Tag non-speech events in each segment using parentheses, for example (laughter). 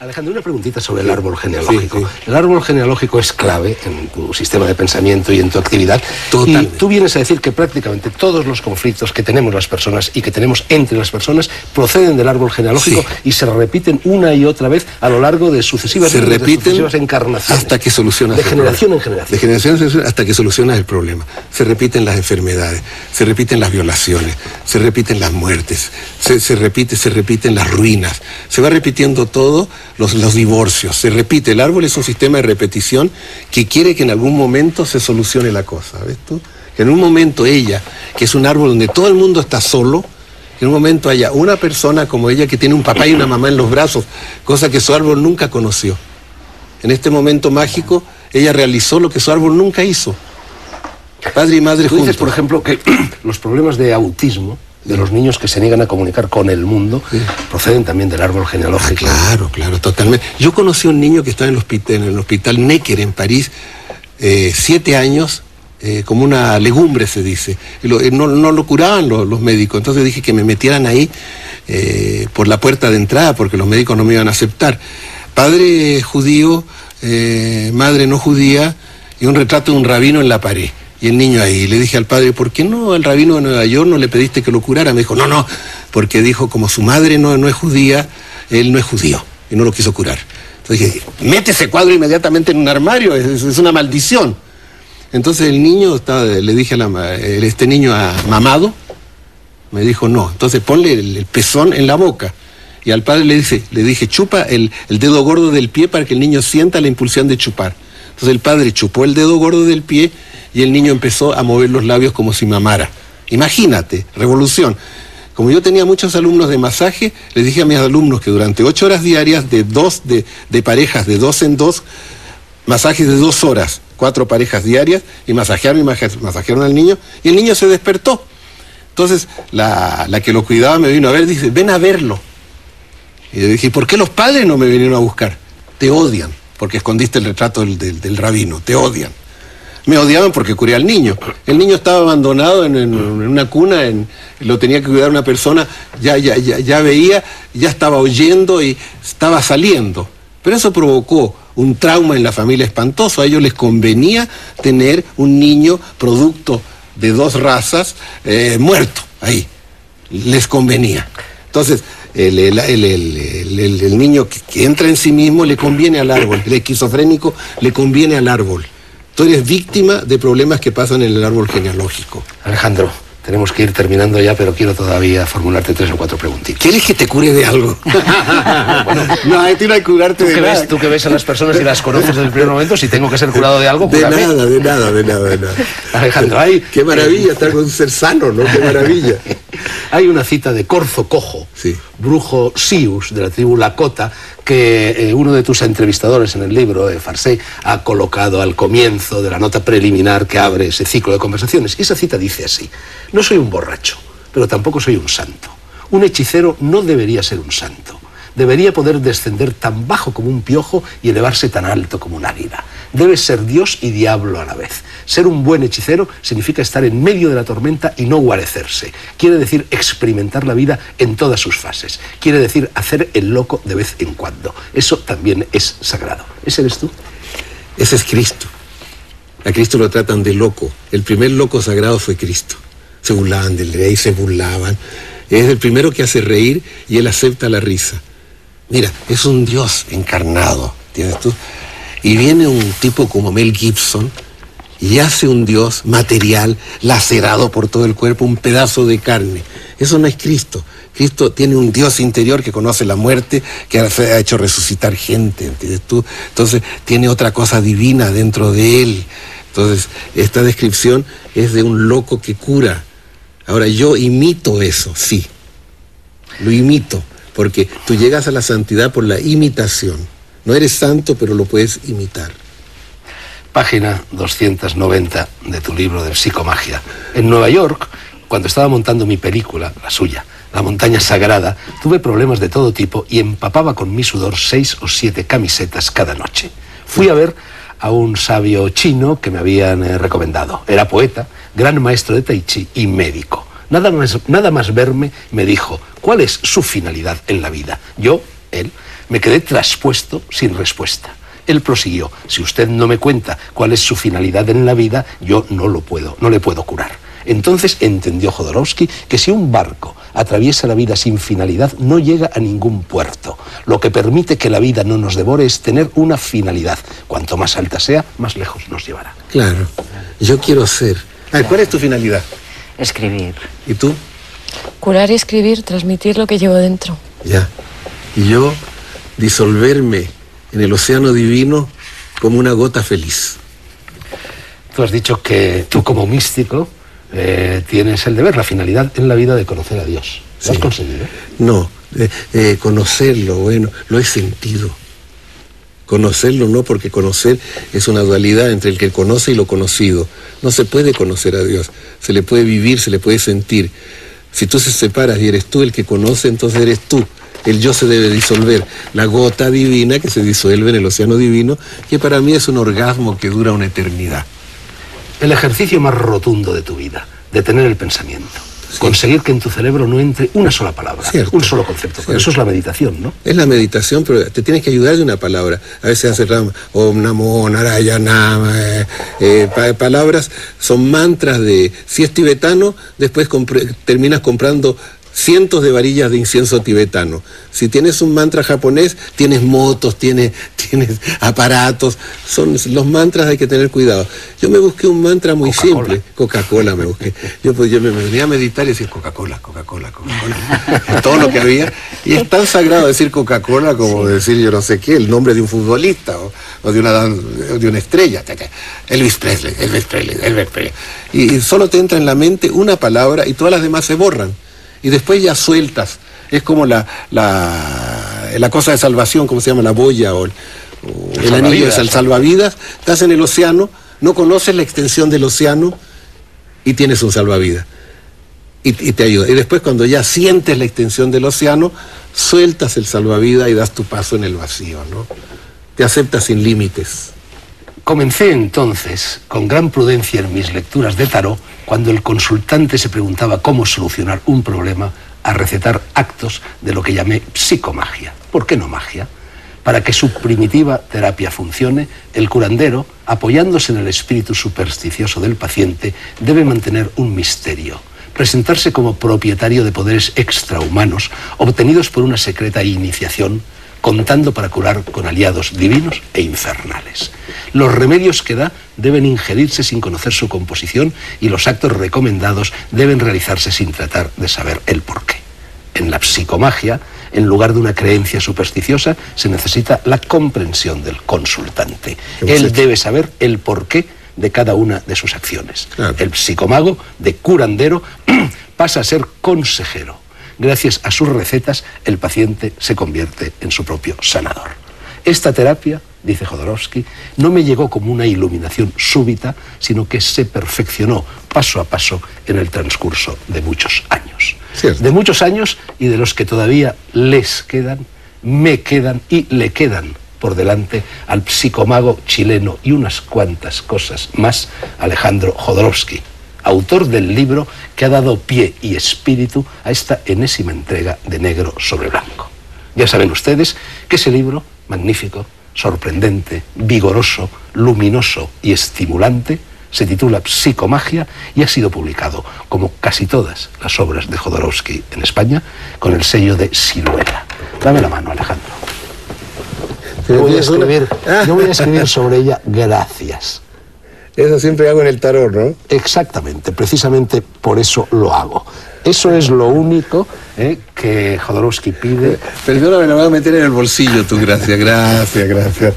Alejandro, una preguntita sobre el árbol genealógico. El árbol genealógico es clave en tu sistema de pensamiento y en tu actividad. Y tú vienes a decir que prácticamente todos los conflictos que tenemos las personas y que tenemos entre las personas proceden del árbol genealógico y se repiten una y otra vez a lo largo de sucesivas, se repiten encarnaciones. Hasta que solucionas De generación en generación. De generación en generación hasta que solucionas el problema. Se repiten las enfermedades, se repiten las violaciones, se repiten las muertes, se, se repite, se repiten las ruinas. Se va repitiendo todo los, divorcios. Se repite, el árbol es un sistema de repetición que quiere que en algún momento se solucione la cosa. ¿Ves tú? Que en un momento ella, que es un árbol donde todo el mundo está solo, que en un momento haya una persona como ella que tiene un papá y una mamá en los brazos, cosa que su árbol nunca conoció. En este momento mágico, ella realizó lo que su árbol nunca hizo. Padre y madre juntos. Dices, por ejemplo, que (clears throat) los problemas de autismo de los niños que se niegan a comunicar con el mundo proceden también del árbol genealógico. Ah, claro, claro, totalmente. Yo conocí a un niño que estaba en el hospital, en el hospital Necker en París, eh, siete años, eh, como una legumbre se dice. Eh, no, lo curaban los, médicos, entonces dije que me metieran ahí por la puerta de entrada porque los médicos no me iban a aceptar. Padre judío, madre no judía y un retrato de un rabino en la pared. Y el niño ahí, le dije al padre, ¿por qué no al rabino de Nueva York no le pediste que lo curara? Me dijo, no, no, porque dijo, como su madre no, no es judía, él no es judío y no lo quiso curar. Entonces dije, mete ese cuadro inmediatamente en un armario, es, una maldición. Entonces el niño, estaba, le dije a la, este niño a mamado, me dijo, no, entonces ponle el, pezón en la boca. Y al padre le, dice, le dije, chupa el, el dedo gordo del pie para que el niño sienta la impulsión de chupar. Entonces el padre chupó el dedo gordo del pie y el niño empezó a mover los labios como si mamara. Imagínate, revolución. Como yo tenía muchos alumnos de masaje, les dije a mis alumnos que durante ocho horas diarias de dos de, parejas, de dos en dos, masajes de dos horas, cuatro parejas diarias, y masajearon y masajearon al niño, y el niño se despertó. Entonces, la, que lo cuidaba me vino a ver, dice, ven a verlo. Y yo dije, ¿por qué los padres no me vinieron a buscar? Te odian, porque escondiste el retrato del rabino, te odian me odiaban porque curé al niño. El niño estaba abandonado en, una cuna, en, lo tenía que cuidar una persona, ya, ya, ya, ya veía, ya estaba oyendo y estaba saliendo. Pero eso provocó un trauma en la familia espantoso. A ellos les convenía tener un niño producto de dos razas eh, muerto ahí. Les convenía. Entonces, el, el, niño que, que, entra en sí mismo le conviene al árbol, el esquizofrénico le conviene al árbol. Tú eres víctima de problemas que pasan en el árbol genealógico. Alejandro, tenemos que ir terminando ya, pero quiero todavía formularte tres o cuatro preguntitas. ¿Quieres que te cure de algo? (laughs) bueno, no, hay que curarte ¿tú de que nada. Ves, tú que ves a las personas y las conoces desde el primer momento, si tengo que ser curado de algo, De nada, de nada, de nada, de nada. Alejandro, hay... Qué maravilla estar con un ser sano, ¿no? Qué maravilla. (laughs) hay una cita de Corzo Cojo, brujo Sius de la tribu Lakota, que eh, uno de tus entrevistadores en el libro, eh, Farse, ha colocado al comienzo de la nota preliminar que abre ese ciclo de conversaciones. Y esa cita dice así, no soy un borracho, pero tampoco soy un santo. Un hechicero no debería ser un santo debería poder descender tan bajo como un piojo y elevarse tan alto como un águila. Debe ser Dios y diablo a la vez. Ser un buen hechicero significa estar en medio de la tormenta y no guarecerse. Quiere decir experimentar la vida en todas sus fases. Quiere decir hacer el loco de vez en cuando. Eso también es sagrado. ¿Ese eres tú? Ese es Cristo. A Cristo lo tratan de loco. El primer loco sagrado fue Cristo. Se burlaban del rey, se burlaban. Es el primero que hace reír y él acepta la risa. Mira, es un Dios encarnado, ¿tienes tú? Y viene un tipo como Mel Gibson y hace un Dios material, lacerado por todo el cuerpo, un pedazo de carne. Eso no es Cristo. Cristo tiene un Dios interior que conoce la muerte, que ha hecho resucitar gente, ¿entiendes tú? Entonces tiene otra cosa divina dentro de él. Entonces, esta descripción es de un loco que cura. Ahora, yo imito eso, sí. Lo imito porque tú llegas a la santidad por la imitación. No eres santo, pero lo puedes imitar. Página 290 de tu libro de psicomagia. En Nueva York, cuando estaba montando mi película, la suya, La montaña sagrada, tuve problemas de todo tipo y empapaba con mi sudor seis o siete camisetas cada noche. Fui a ver a un sabio chino que me habían eh, recomendado. Era poeta, gran maestro de tai chi y médico. Nada más, nada más verme me dijo, ¿cuál es su finalidad en la vida? Yo, él, Me quedé traspuesto sin respuesta. Él prosiguió, si usted no me cuenta cuál es su finalidad en la vida, yo no lo puedo, no le puedo curar. Entonces entendió Jodorowsky que si un barco atraviesa la vida sin finalidad no llega a ningún puerto. Lo que permite que la vida no nos devore es tener una finalidad. Cuanto más alta sea, más lejos nos llevará. Claro, yo quiero ser. ¿Cuál es tu finalidad? Escribir. ¿Y tú? Curar y escribir, transmitir lo que llevo dentro. Ya. Y yo disolverme en el océano divino como una gota feliz. Tú has dicho que tú como místico eh, tienes el deber, la finalidad en la vida de conocer a Dios. ¿Lo has conseguido? No, eh, eh, conocerlo, bueno, lo he sentido. Conocerlo no, porque conocer es una dualidad entre el que conoce y lo conocido. No se puede conocer a Dios, se le puede vivir, se le puede sentir. Si tú se separas y eres tú el que conoce, entonces eres tú el yo se debe disolver, la gota divina que se disuelve en el océano divino, que para mí es un orgasmo que dura una eternidad. El ejercicio más rotundo de tu vida, detener el pensamiento. Conseguir que en tu cerebro no entre una sola palabra, un solo concepto. eso es la meditación, ¿no? Es la meditación, pero te tienes que ayudar de una palabra. A veces hace Om Namo Narayana, eh, eh palabras, son mantras de. Si es tibetano, después terminas comprando cientos de varillas de incienso tibetano. Si tienes un mantra japonés, tienes motos, tienes, (laughs) tienes aparatos. Son los mantras hay que tener cuidado. Yo me busqué un mantra muy simple. Coca-Cola me busqué. Yo, pues, yo me, venía a meditar y decía Coca-Cola, Coca-Cola, Coca-Cola. (laughs) todo lo que había. Y es tan sagrado decir Coca-Cola como decir yo no sé qué, el nombre de un futbolista o, de, una, de una estrella. Elvis Presley, Elvis Presley, Elvis Presley. y solo te entra en la mente una palabra y todas las demás se borran y después ya sueltas. Es como la, la, cosa de salvación, como se llama, la boya o el, anillo de el salvavidas. Estás en el océano, no conoces la extensión del océano y tienes un salvavidas. Y, te ayuda. Y después cuando ya sientes la extensión del océano, sueltas el salvavidas y das tu paso en el vacío, ¿no? Te aceptas sin límites. Comencé entonces, con gran prudencia en mis lecturas de tarot, cuando el consultante se preguntaba cómo solucionar un problema, a recetar actos de lo que llamé psicomagia. ¿Por qué no magia? Para que su primitiva terapia funcione, el curandero, apoyándose en el espíritu supersticioso del paciente, debe mantener un misterio, presentarse como propietario de poderes extrahumanos obtenidos por una secreta iniciación contando para curar con aliados divinos e infernales. Los remedios que da deben ingerirse sin conocer su composición y los actos recomendados deben realizarse sin tratar de saber el porqué. En la psicomagia, en lugar de una creencia supersticiosa, se necesita la comprensión del consultante. Él debe saber el porqué de cada una de sus acciones. El psicomago, de curandero, (clears throat) pasa a ser consejero gracias a sus recetas, el paciente se convierte en su propio sanador. Esta terapia, dice Jodorowsky, no me llegó como una iluminación súbita, sino que se perfeccionó paso a paso en el transcurso de muchos años. De muchos años y de los que todavía les quedan, me quedan y le quedan por delante al psicomago chileno y unas cuantas cosas más, Alejandro Jodorowsky autor del libro que ha dado pie y espíritu a esta enésima entrega de negro sobre blanco. Ya saben ustedes que ese libro, magnífico, sorprendente, vigoroso, luminoso y estimulante, se titula Psicomagia y ha sido publicado, como casi todas las obras de Jodorowsky en España, con el sello de Silueta. Dame la mano, Alejandro. Yo voy a escribir, yo voy a escribir sobre ella gracias. Eso siempre hago en el tarot, ¿no? Exactamente, precisamente por eso lo hago. Eso es lo único eh, que Jodorowsky pide. Perdóname, me voy a meter en el bolsillo tu gracias, gracias, gracias.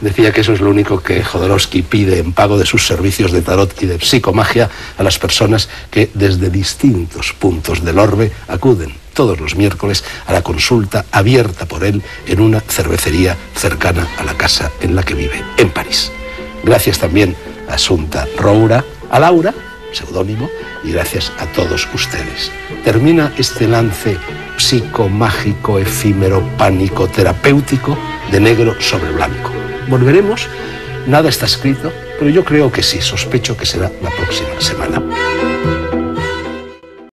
Decía que eso es lo único que Jodorowsky pide en pago de sus servicios de tarot y de psicomagia a las personas que desde distintos puntos del orbe acuden todos los miércoles a la consulta abierta por él en una cervecería cercana a la casa en la que vive, en París. Gracias también a Asunta Roura, a Laura, seudónimo, y gracias a todos ustedes. Termina este lance psicomágico, efímero, pánico, terapéutico de negro sobre blanco. Volveremos, nada está escrito, pero yo creo que sí, sospecho que será la próxima semana.